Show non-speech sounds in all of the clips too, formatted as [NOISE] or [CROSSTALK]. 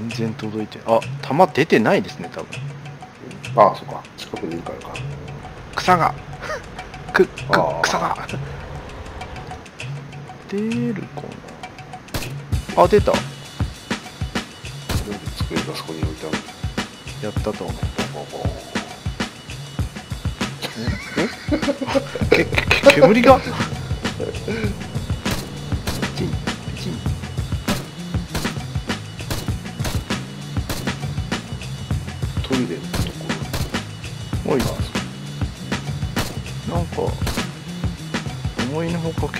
全然届いてあ弾出てないですね多分。ああそっか。近くにいるからか。草が。くく草が。出るかな。あ出た。なんで机がそこに置いてある。やったと思うの [LAUGHS] けけ煙が？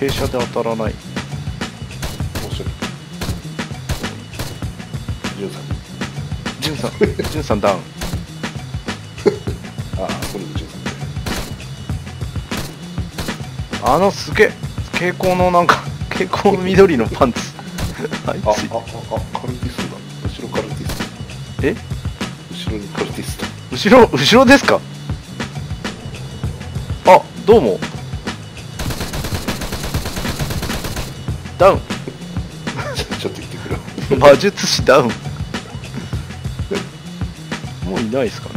傾斜で当たらない。面白い。13ジュンさん。ジュンさんダウン。[LAUGHS] ああそれも13あのすげえ。蛍光のなんか [LAUGHS] 蛍光の緑のパンツ。[LAUGHS] あいあああつあカルティストだ。後ろカルティスト。え？後ろにカルティスト。後ろ後ろですか？あどうもダウン。[LAUGHS] ちょっと言ってくれ。魔術師ダウン。もういないですかね。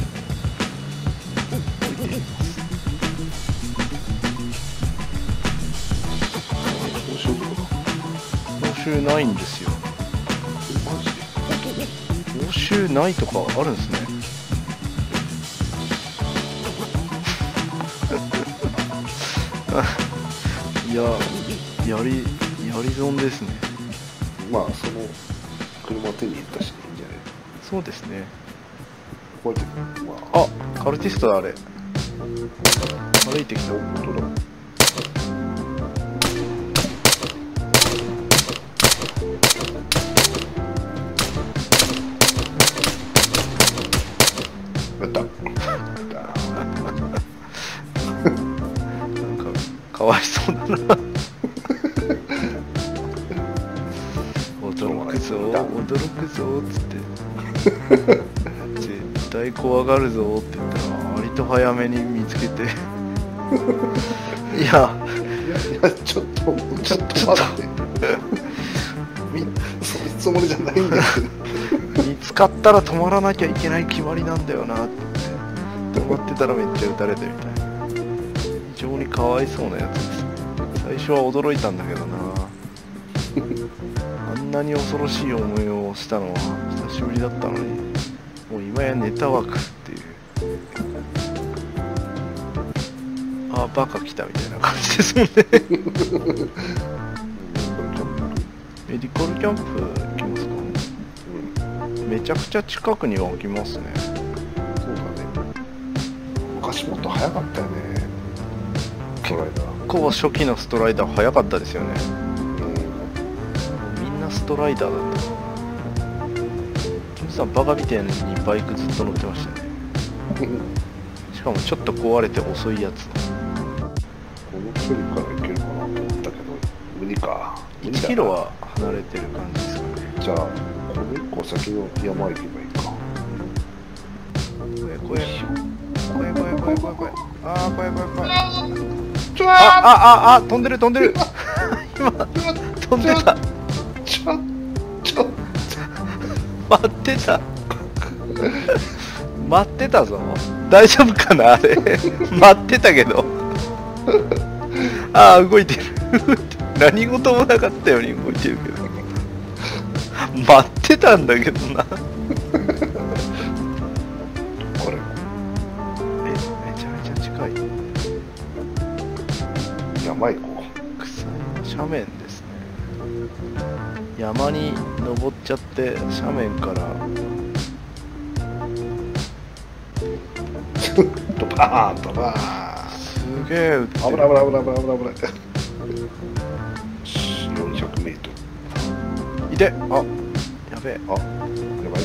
報酬ないんですよ。報酬ないとかあるんですね。[LAUGHS] いややりやり損ですね。まあその車手に入れたしいいんじゃない？そうですね。こうやってまあ。あカルティストだあれ。歩いてきた本当だやった。やった。[LAUGHS] なんかかわいそうだな驚くぞっつって。絶対怖がるぞって言ったら割と早めに見つけて。いや。いやちょっとちょっと待って。[LAUGHS] みそういうつもりじゃないんだけど見つかったら止まらなきゃいけない決まりなんだよなって言って止まってたらめっちゃ撃たれてみたいな。非常にかわいそうなやつです。最初は驚いたんだけどなあんなに恐ろしい思いをしたのは久しぶりだったのにもう今やネタ枠っていう。あバカ来たみたいな感じですもんね。[LAUGHS] メディカルキャンプ行きますか？うんめちゃくちゃ近くには置きますね。そうだね。昔もっと早かったよね。トライダー結構初期のストライダー早かったですよねうんみんなストライダーだったさんバカみたいにバイクずっと乗ってましたね。しかもちょっと壊れて遅いやつ。この距離から行けるかなと思ったけど無理か。無理だ1なキロは離れてる感じですかね。じゃあこの1個先の山行けばいいか。怖い怖い怖い怖い怖い怖い怖いあー怖い怖い怖いああああ飛んでる飛んでる今飛んでた待ってた。待ってたぞ。大丈夫かなあれ。待ってたけど。ああ動いてる。何事もなかったように動いてるけど。待ってたんだけどな。これ。えめちゃめちゃ近い。山行こ草の斜面ですね。山に登っちゃって斜面から。うドバーンドバー。ンすげえ危ない危ない危ない危ない危ない危ない。400メートル。いて。あやべえ。あやばい。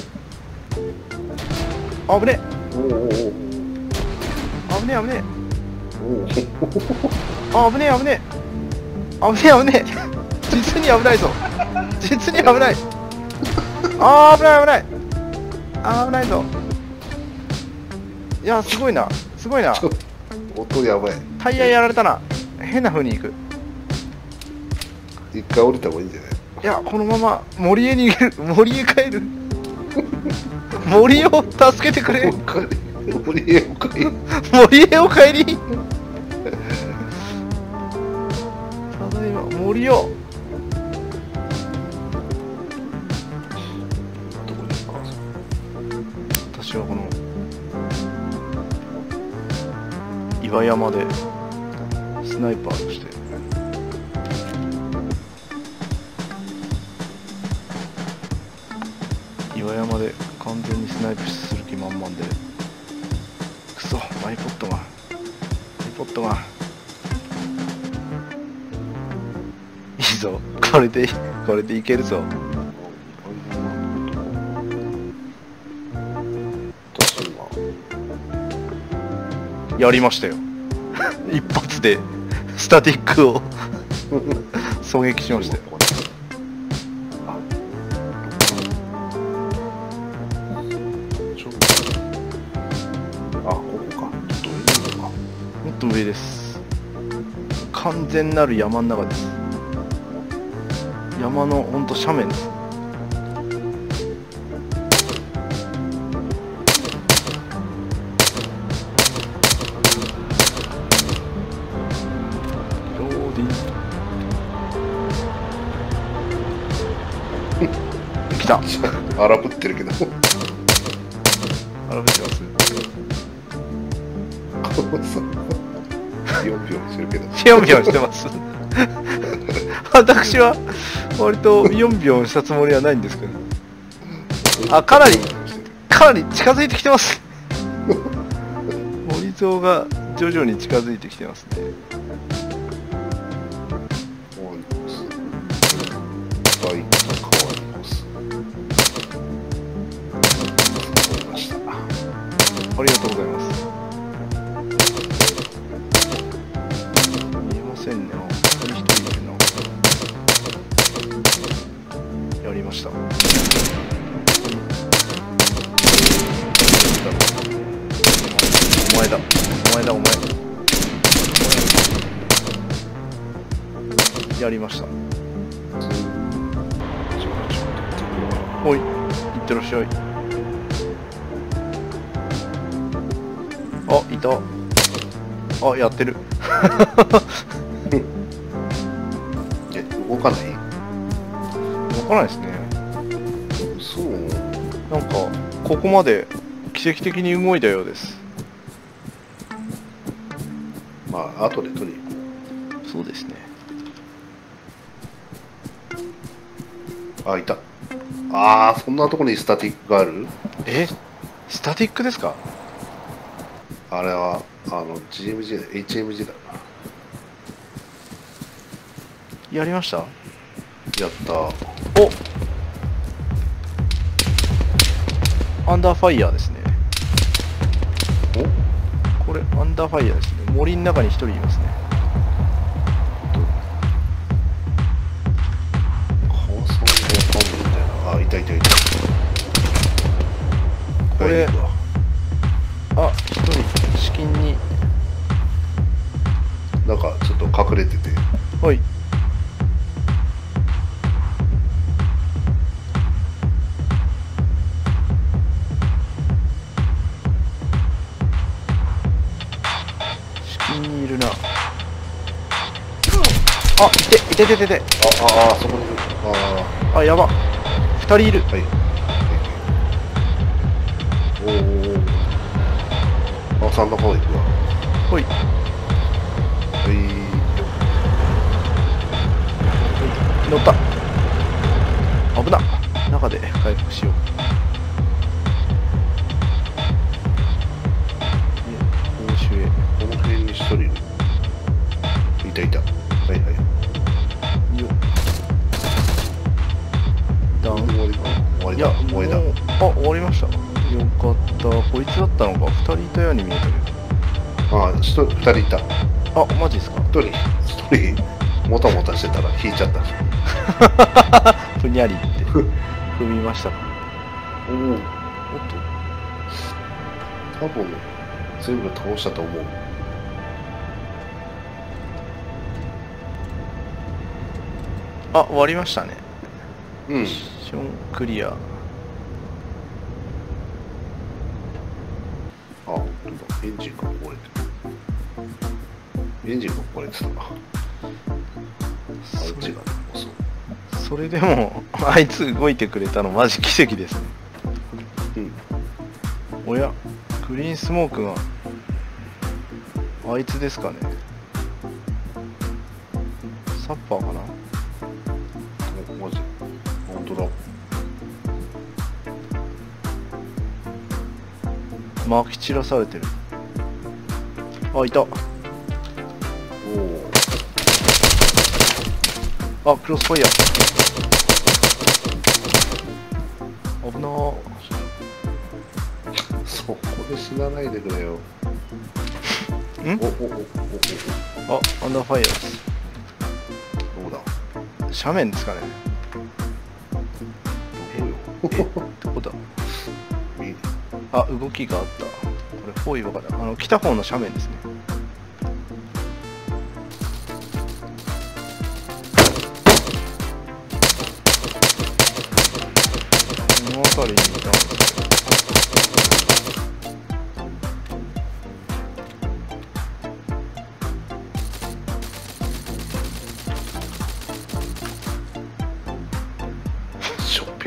あ危ねおおおおえ危ねえ危ねえ。おおあ危ねえ危ねえ。危ねえ危ねえ。[LAUGHS] 実に危ないぞ。実に危ないあー危ない危ない。あー危ないぞ。いやすごいな。すごいな。音やばい。タイヤやられたな。変な風に行く。一回降りた方がいいんじゃない？いやこのまま森へ逃げる。森へ帰る。森を助けてくれ。森へおかえり。森へお帰り。ただいま森を私はこの岩山でスナイパーとして。岩山で完全にスナイプする気満々で。くそマイポットがマイポットがいいぞ。これでこれでいけるぞ。やりましたよ。[LAUGHS] 一発で。スタティックを。狙撃しましたよ。あここか。ちょっと上か。もっと上です。完全なる山の中です。山のほんと斜面ですた。[LAUGHS] 荒ぶってるけど。あらべてますピヨンピヨンしてるけどピヨンピヨンしてます。私は割とビヨンビヨンしたつもりはないんですけど。[LAUGHS] あかなりかなり近づいてきてます。[LAUGHS] 森蔵が徐々に近づいてきてますねありがとうございます。見えませんねあここに一人いるなやりました。お前だ。お前だお前やりました。おいいってらっしゃい。いたあやってる。[LAUGHS] え動かない？動かないですね。そう。なんかここまで奇跡的に動いたようです。まあ後で取りに行こそうですね。うあいた。ああそんなとこにスタティックがある？え？スタティックですか？あれはあの GMG だ。HMG だやりました？なやった。お。アンダーファイヤーですね。これアンダーファイヤーですね。森の中に一人いますね。お川さんがわかんないな。あいたいたいた。これなんかちょっと隠れてて。はい。にいるな。あいていてててて。あああそこにいる。ああやば。二人いる。あはい。おおあ三の方行くわ。はい乗った。危な。中で回復しよう。で報酬へ。この辺に一人いる。いたいた。はいはい。よダウン。終わりか。終わりだ。いや終わりだ。あ終わりました。よかった。こいつだったのか。2人いたように見えたけああ一人二人いた。どあマジですか。一人。一人？もたもたしてたら引いちゃった [LAUGHS] ふにゃりって。踏みましたか？おおおっ多分全部倒したと思う。とあ終わりましたね。うん。ションクリア。エンジンが壊れてる。エンジンが壊れてた。なあそれっちがそう。それでも [LAUGHS] あいつ動いてくれたのマジ奇跡ですね。うん。おやグリーンスモークがあいつですかね。サッパーかな。おマジ。本当だ。まき散らされてる。あいた。おおあクロスファイヤー。危な。ーそこで死なないでくれよ。ん？おおおおお。おあアンダーファイヤーですどうだ？斜面ですかね。どこよ？どこだ？見あ動きがあった。これ方位わかるあの来た方の斜面ですね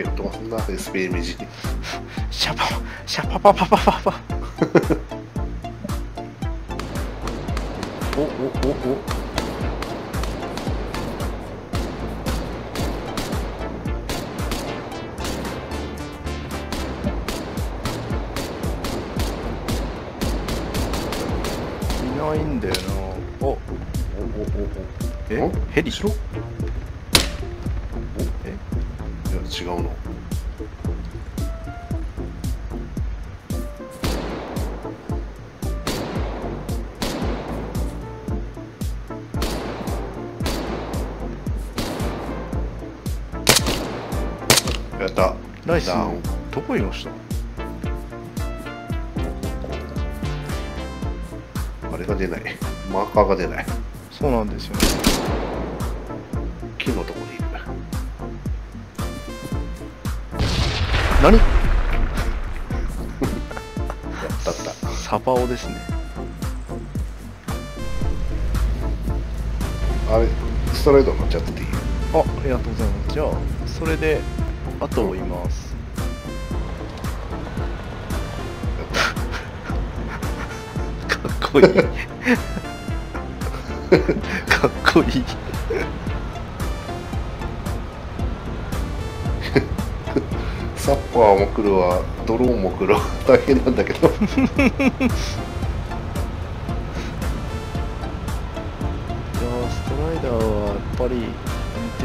しょっぺよとんなジシャパシャパパパパパパ。おおおお。いないんだよな。おおおおお。え？んヘリ？後ろ違うの。やった。ナイス。どこいました？あれが出ない。マーカーが出ない。そうなんですよね。木のとこに何？やったった。サバオですね。あれストライド乗っちゃってていい？よあありがとうございます。じゃあそれで後を追います。[LAUGHS] かっこいい。[LAUGHS] かっこいいサッパーも来るわドローンも来るわ大変なんだけど。いやーストライダーはやっぱり運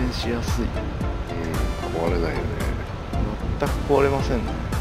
転しやすい。うん壊れないよね。全く壊れませんね